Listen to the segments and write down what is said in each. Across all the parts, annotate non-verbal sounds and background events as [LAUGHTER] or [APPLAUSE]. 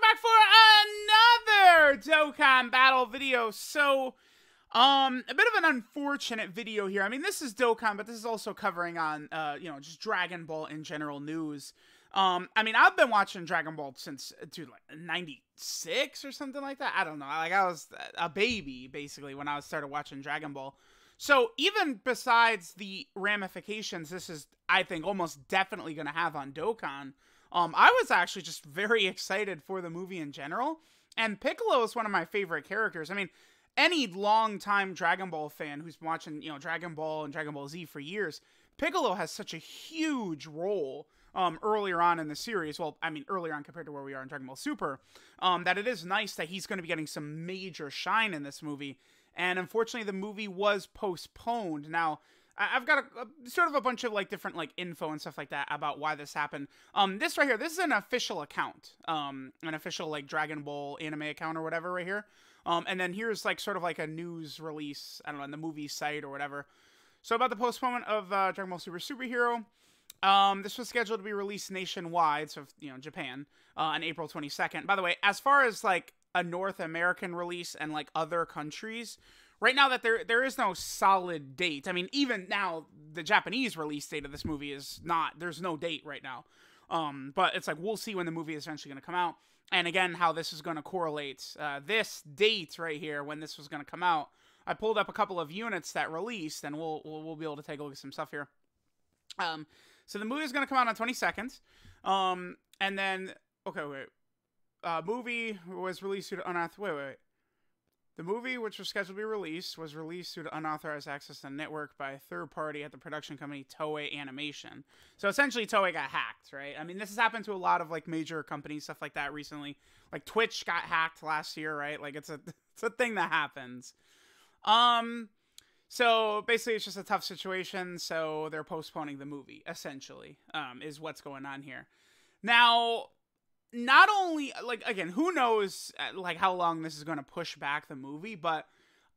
back for another Dokkan battle video. So, um, a bit of an unfortunate video here. I mean, this is Dokkan, but this is also covering on, uh, you know, just Dragon Ball in general news. Um, I mean, I've been watching Dragon Ball since, dude, like 96 or something like that. I don't know. Like, I was a baby, basically, when I started watching Dragon Ball. So, even besides the ramifications this is, I think, almost definitely going to have on Dokkan, um, I was actually just very [LAUGHS] excited for the movie in general. And Piccolo is one of my favorite characters. I mean, any long-time Dragon Ball fan who's been watching, you know, Dragon Ball and Dragon Ball Z for years, Piccolo has such a huge role um, earlier on in the series. Well, I mean, earlier on compared to where we are in Dragon Ball Super, um, that it is nice that he's going to be getting some major shine in this movie. And unfortunately, the movie was postponed. Now, I've got a, a, sort of a bunch of like different like info and stuff like that about why this happened. Um, this right here, this is an official account, um, an official like Dragon Ball anime account or whatever right here. Um, and then here's like sort of like a news release, I don't know, on the movie site or whatever. So about the postponement of uh, Dragon Ball Super Superhero. Um, this was scheduled to be released nationwide, so you know Japan, uh, on April 22nd. By the way, as far as like a North American release and like other countries, right now that there there is no solid date. I mean, even now the Japanese release date of this movie is not. There's no date right now. Um, but it's like we'll see when the movie is eventually going to come out, and again how this is going to correlate. Uh, this date right here when this was going to come out. I pulled up a couple of units that released, and we'll, we'll we'll be able to take a look at some stuff here. Um, so the movie is going to come out on 22nd. Um, and then okay, wait. Uh, movie was released to unauthorized. Wait, wait, wait. The movie, which was scheduled to be released, was released due to unauthorized access to the network by a third party at the production company Toei Animation. So essentially, Toei got hacked, right? I mean, this has happened to a lot of like major companies, stuff like that recently. Like Twitch got hacked last year, right? Like it's a [LAUGHS] it's a thing that happens. Um, so basically, it's just a tough situation. So they're postponing the movie. Essentially, um, is what's going on here. Now, not only like again, who knows uh, like how long this is going to push back the movie, but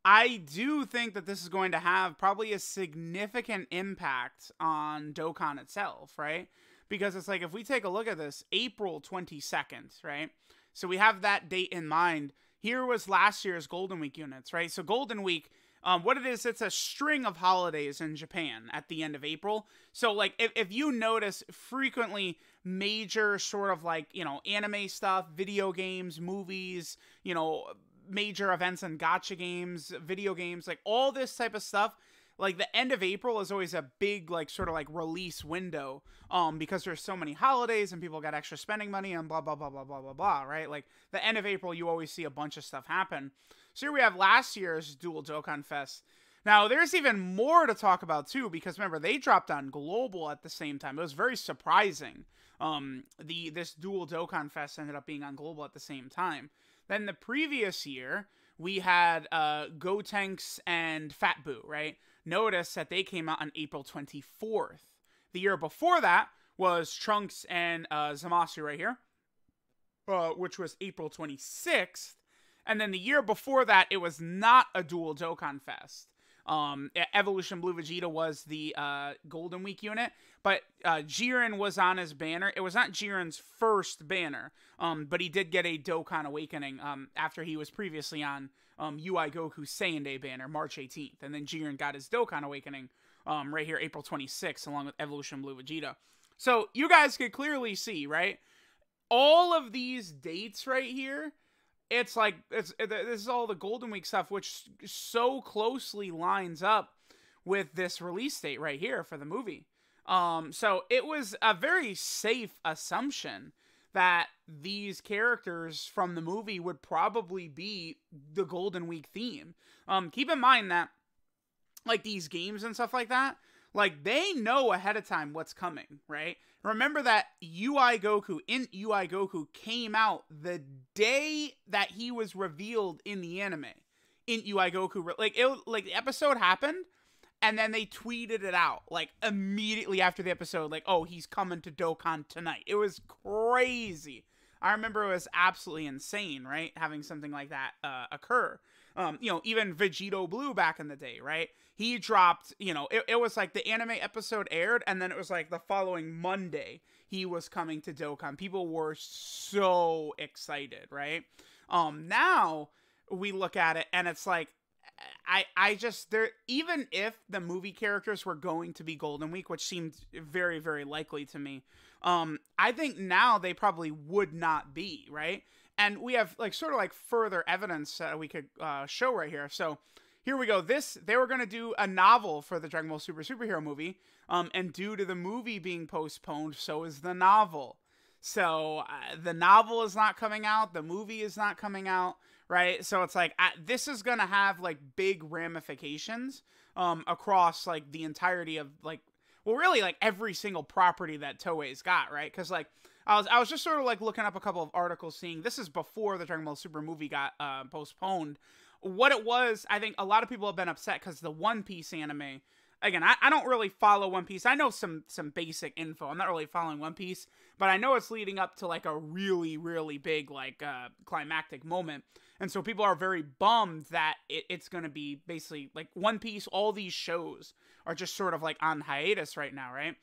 I do think that this is going to have probably a significant impact on Dokkan itself, right? Because it's like if we take a look at this, April 22nd, right? So we have that date in mind. Here was last year's Golden Week units, right? So Golden Week um, what it is, it's a string of holidays in Japan at the end of April. So, like, if, if you notice frequently major sort of like, you know, anime stuff, video games, movies, you know, major events and gacha games, video games, like all this type of stuff like the end of April is always a big like sort of like release window um because there's so many holidays and people got extra spending money and blah blah blah blah blah blah blah right? Like the end of April you always see a bunch of stuff happen. So here we have last year's Dual Dokkan Fest. Now there's even more to talk about too because remember they dropped on global at the same time. It was very surprising um the this Dual Dokkan Fest ended up being on global at the same time. Then the previous year we had uh Gotenks and Fat Buu, right notice that they came out on April 24th. The year before that was Trunks and uh, Zamasu right here, uh, which was April 26th. And then the year before that, it was not a dual Dokkan Fest. Um, Evolution Blue Vegeta was the uh, Golden Week unit, but uh, Jiren was on his banner. It was not Jiren's first banner, um, but he did get a Dokkan Awakening um, after he was previously on um, UI Goku Saiyan Day banner March 18th, and then Jiren got his Dokkan Awakening um, right here April 26th, along with Evolution Blue Vegeta. So you guys could clearly see, right? All of these dates right here it's like it's this is all the Golden Week stuff, which so closely lines up with this release date right here for the movie. Um, so it was a very safe assumption that these characters from the movie would probably be the Golden Week theme. Um, keep in mind that like these games and stuff like that, like they know ahead of time what's coming, right? Remember that UI Goku in UI Goku came out the day that he was revealed in the anime. In UI Goku, like it, like the episode happened, and then they tweeted it out like immediately after the episode, like, "Oh, he's coming to Dokkan tonight." It was crazy. I remember it was absolutely insane, right? Having something like that uh, occur. Um, you know, even Vegito Blue back in the day, right? He dropped, you know, it, it was like the anime episode aired, and then it was like the following Monday he was coming to Dokkan. People were so excited, right? Um, now we look at it and it's like I I just there even if the movie characters were going to be Golden Week, which seemed very very likely to me, um, I think now they probably would not be right. And we have like sort of like further evidence that we could uh, show right here. So here we go. This they were gonna do a novel for the Dragon Ball Super superhero movie, um, and due to the movie being postponed, so is the novel. So uh, the novel is not coming out. The movie is not coming out right? So it's like I, this is gonna have like big ramifications um, across like the entirety of like well, really like every single property that Toei's got, right? Because like I was I was just sort of like looking up a couple of articles, seeing this is before the Dragon Ball Super movie got uh, postponed. What it was, I think a lot of people have been upset because the One Piece anime again, I, I don't really follow One Piece. I know some some basic info. I'm not really following One Piece, but I know it's leading up to like a really really big like uh, climactic moment, and so people are very bummed that it, it's going to be basically like One Piece. All these shows are just sort of like on hiatus right now, right?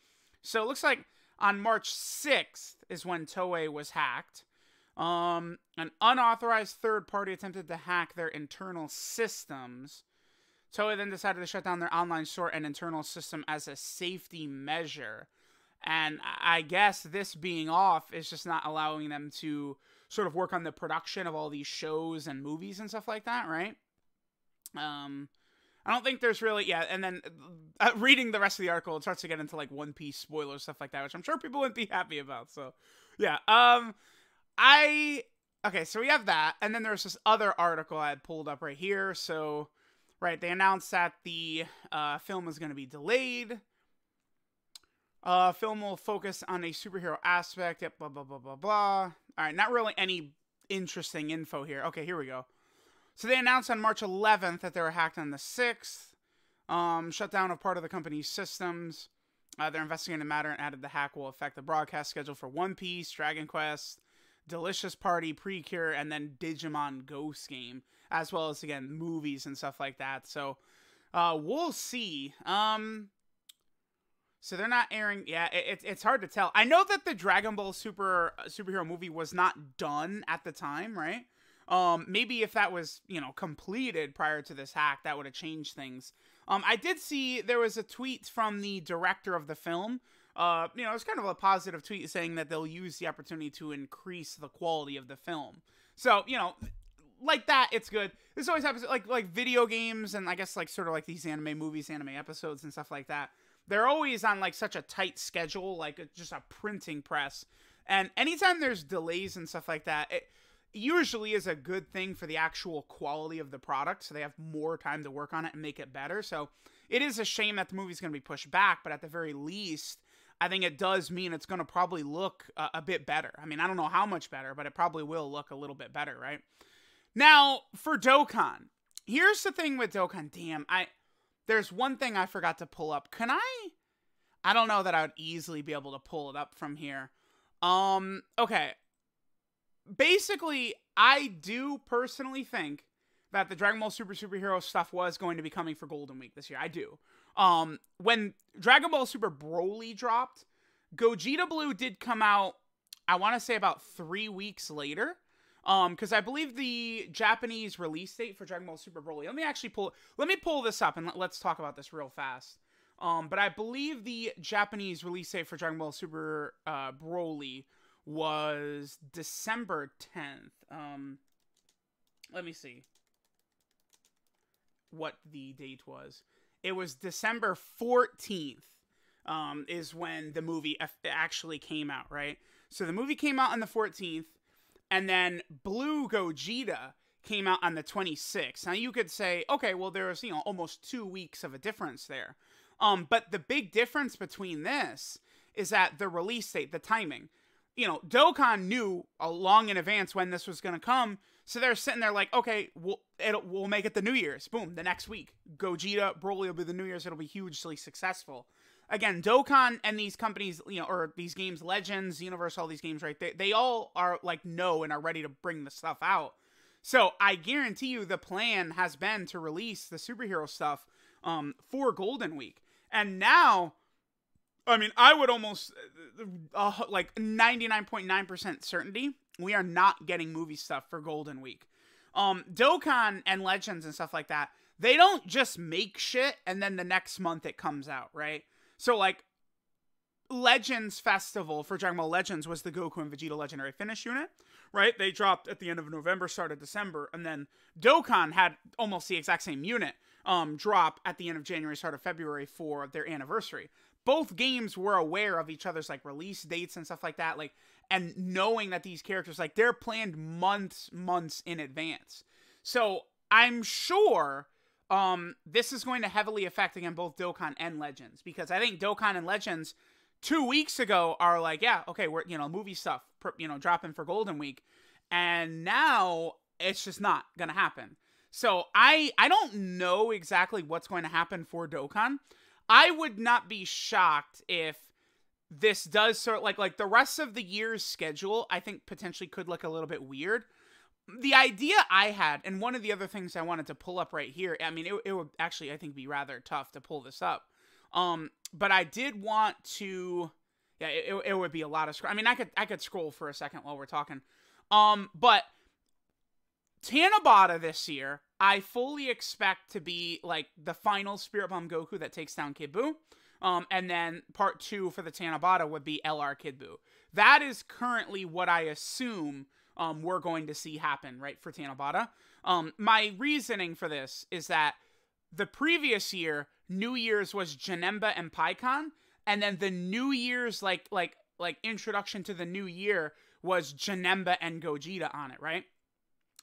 So it looks like on March 6th is when Toei was hacked. Um, an unauthorized third party attempted to hack their internal systems Toei then decided to shut down their online store and internal system as a safety measure. And I guess this being off is just not allowing them to sort of work on the production of all these shows and movies and stuff like that, right? Um, I don't think there's really yeah. And then uh, reading the rest of the article, it starts to get into like One Piece spoilers stuff like that, which I'm sure people wouldn't be happy about. So yeah, um, I okay. So we have that, and then there's this other article I had pulled up right here. So right? They announced that the uh, film is going to be delayed. Uh, film will focus on a superhero aspect. Yep, blah blah blah blah blah. All right, not really any interesting info here. Okay, here we go. So they announced on March 11th that they were hacked on the 6th. Um, shutdown of part of the company's systems. Uh, they're investigating the matter and added the hack will affect the broadcast schedule for One Piece, Dragon Quest, Delicious Party, Precure, and then Digimon Ghost Game as well as again movies and stuff like that. So uh, we'll see. Um, so they're not airing. Yeah, it, it's hard to tell. I know that the Dragon Ball Super uh, superhero movie was not done at the time, right? Um, maybe if that was you know completed prior to this hack, that would have changed things. Um, I did see there was a tweet from the director of the film. Uh, you know, it's kind of a positive tweet saying that they'll use the opportunity to increase the quality of the film. So, you know, like that, it's good. This always happens, like like video games and I guess like sort of like these anime movies, anime episodes, and stuff like that. They're always on like such a tight schedule, like uh, just a printing press. And anytime there's delays and stuff like that, it usually is a good thing for the actual quality of the product. So they have more time to work on it and make it better. So it is a shame that the movie's going to be pushed back, but at the very least, I think it does mean it's going to probably look a, a bit better. I mean, I don't know how much better, but it probably will look a little bit better, right? Now, for Dokkan, here's the thing with Dokkan. Damn, I there's one thing I forgot to pull up. Can I? I don't know that I would easily be able to pull it up from here. Um, okay. Basically, I do personally think that the Dragon Ball Super Superhero stuff was going to be coming for Golden Week this year. I do. Um, when Dragon Ball Super Broly dropped, Gogeta Blue did come out, I want to say about three weeks later. Um, because I believe the Japanese release date for Dragon Ball Super Broly. Let me actually pull. Let me pull this up and let, let's talk about this real fast. Um, but I believe the Japanese release date for Dragon Ball Super uh, Broly was December 10th. Um, let me see what the date was. It was December 14th. Um, is when the movie actually came out, right? So the movie came out on the 14th and then Blue Gogeta came out on the 26th. Now you could say, okay, well there's you know almost two weeks of a difference there. Um, but the big difference between this is that the release date, the timing. You know, Dokkan knew long in advance when this was going to come, so they're sitting there like, okay, we'll we'll make it the New Year's. Boom, the next week, Gogeta Broly will be the New Year's. It'll be hugely successful again, Dokkan and these companies, you know, or these games, Legends, Universe, all these games, right? They, they all are like know and are ready to bring the stuff out. So I guarantee you the plan has been to release the superhero stuff um, for Golden Week. And now, I mean, I would almost, uh, uh like 99.9% certainty, we are not getting movie stuff for Golden Week. Um, Dokkan and Legends and stuff like that, they don't just make shit and then the next month it comes out, right? So, like, Legends Festival for Dragon Ball Legends was the Goku and Vegeta Legendary Finish unit, right? They dropped at the end of November, started December, and then Dokkan had almost the exact same unit um, drop at the end of January, start of February for their anniversary. Both games were aware of each other's like release dates and stuff like that, like and knowing that these characters like they're planned months, months in advance. So I'm sure um, this is going to heavily affect again both Dokkan and Legends because I think Dokkan and Legends two weeks ago are like, yeah, okay, we're you know movie stuff, you know, dropping for Golden Week, and now it's just not gonna happen. So I I don't know exactly what's going to happen for Dokkan. I would not be shocked if this does sort of like like the rest of the year's schedule. I think potentially could look a little bit weird. The idea I had, and one of the other things I wanted to pull up right here. I mean, it, it would actually I think be rather tough to pull this up um, but I did want to. Yeah, it, it would be a lot of. scroll. I mean, I could I could scroll for a second while we're talking. Um, but Tanabata this year, I fully expect to be like the final Spirit Bomb Goku that takes down Kid Buu. Um, and then part two for the Tanabata would be LR Kid Buu. That is currently what I assume um, we're going to see happen, right, for Tanabata. Um, my reasoning for this is that the previous year, New Year's was Janemba and Pikkon, and then the New Year's like like like introduction to the new year was Janemba and Gogeta on it, right?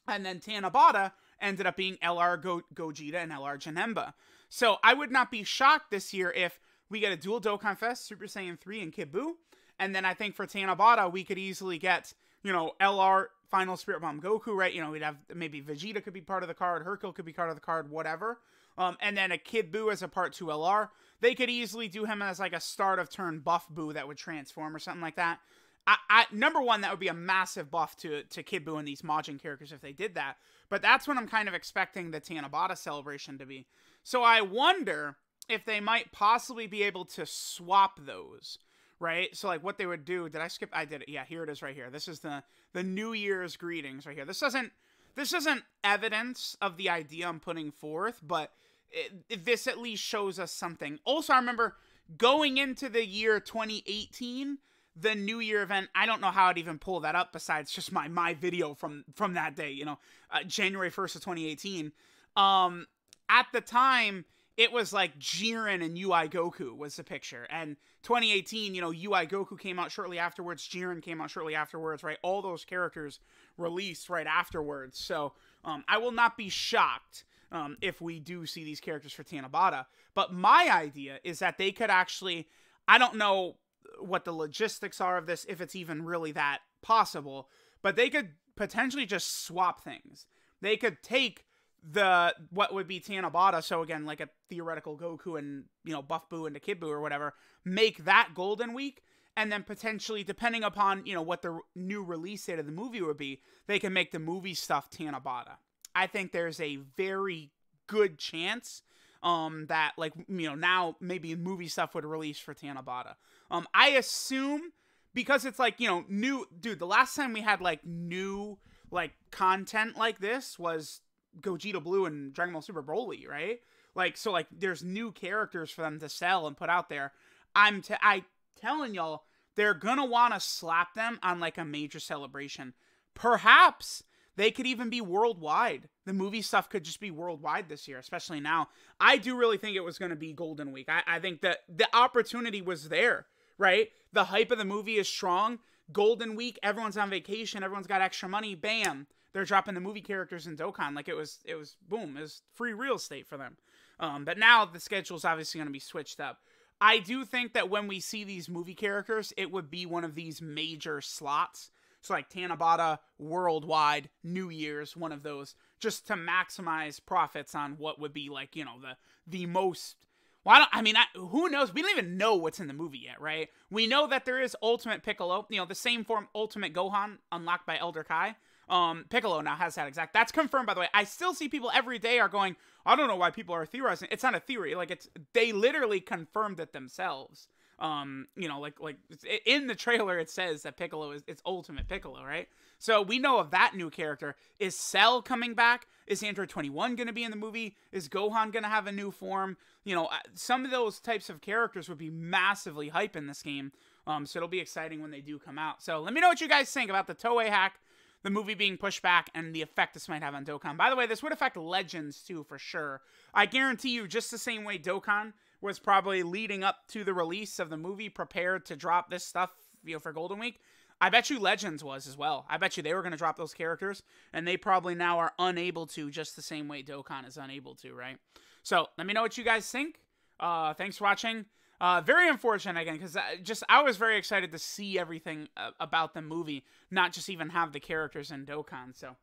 And then Tanabata ended up being LR Go- Gogeta and LR Janemba. So I would not be shocked this year if we get a dual Dokkan Fest, Super Saiyan 3 and Kid Buu. And then I think for Tanabata, we could easily get, you know, LR Final Spirit Bomb Goku, right? You know, we'd have maybe Vegeta could be part of the card, Hercule could be part of the card, whatever um, and then a Kid Buu as a Part 2 LR. They could easily do him as like a start of turn buff Buu that would transform or something like that. I, I, number one, that would be a massive buff to to Kid Buu and these Majin characters if they did that. But that's what I'm kind of expecting the Tanabata celebration to be. So I wonder if they might possibly be able to swap those, right? So like what they would do. Did I skip? I did it. Yeah, here it is right here. This is the the New Year's greetings right here. This doesn't this isn't evidence of the idea I'm putting forth, but it, this at least shows us something. Also, I remember going into the year 2018 the new year event i don't know how i'd even pull that up besides just my my video from from that day you know uh, january 1st of 2018 um at the time it was like jiren and ui goku was the picture and 2018 you know ui goku came out shortly afterwards jiren came out shortly afterwards right all those characters released right afterwards so um, i will not be shocked um, if we do see these characters for Tanabata. But my idea is that they could actually, I don't know what the logistics are of this, if it's even really that possible, but they could potentially just swap things. They could take the what would be Tanabata, so again, like a theoretical Goku and you know Buff Buu and Kid Buu or whatever, make that Golden Week, and then potentially, depending upon you know what the new release date of the movie would be, they can make the movie stuff Tanabata. I think there's a very good chance um, that like you know now maybe movie stuff would release for Tanabata. Um, I assume because it's like you know new dude. The last time we had like new like content like this was Gogeta Blue and Dragon Ball Super Broly, right? Like so like there's new characters for them to sell and put out there. I'm t- I telling y'all they're gonna want to slap them on like a major celebration. Perhaps they could even be worldwide. The movie stuff could just be worldwide this year, especially now. I do really think it was going to be Golden Week. I, I think that the opportunity was there, right? The hype of the movie is strong. Golden Week, everyone's on vacation, everyone's got extra money. Bam, they're dropping the movie characters in Dokkan. Like it was, it was boom, it was free real estate for them. Um, but now the schedule is obviously going to be switched up. I do think that when we see these movie characters, it would be one of these major slots so like Tanabata worldwide, New Year's, one of those, just to maximize profits on what would be like, you know, the the most Well, I, don't, I mean, I, who knows? We don't even know what's in the movie yet, right? We know that there is Ultimate Piccolo, you know, the same form Ultimate Gohan unlocked by Elder Kai. Um, Piccolo now has that exact. That's confirmed, by the way. I still see people every day are going. I don't know why people are theorizing. It's not a theory. Like it's they literally confirmed it themselves. Um, you know, like like in the trailer it says that Piccolo is it's Ultimate Piccolo, right? So we know of that new character. Is Cell coming back? Is Android 21 going to be in the movie? Is Gohan going to have a new form? You know, some of those types of characters would be massively hype in this game. Um, so it'll be exciting when they do come out. So let me know what you guys think about the Toei hack the movie being pushed back and the effect this might have on Dokkan. By the way, this would affect Legends too, for sure. I guarantee you, just the same way Dokkan was probably leading up to the release of the movie, prepared to drop this stuff, you know, for Golden Week. I bet you Legends was as well. I bet you they were going to drop those characters, and they probably now are unable to, just the same way Dokkan is unable to, right? So let me know what you guys think. Uh, thanks for watching. Uh, very unfortunate again because just I was very excited to see everything uh, about the movie, not just even have the characters in Dokkan. So,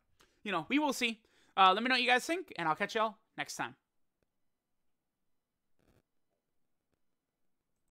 you know, we will see. Uh, let me know what you guys think, and I'll catch y'all next time.